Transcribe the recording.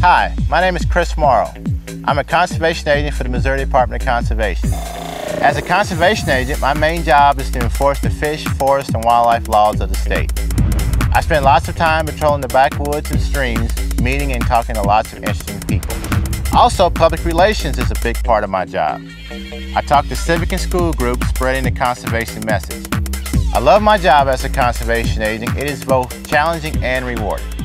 Hi, my name is Chris Morrow. I'm a conservation agent for the Missouri Department of Conservation. As a conservation agent, my main job is to enforce the fish, forest, and wildlife laws of the state. I spend lots of time patrolling the backwoods and streams, meeting and talking to lots of interesting people. Also, public relations is a big part of my job. I talk to civic and school groups spreading the conservation message. I love my job as a conservation agent. It is both challenging and rewarding.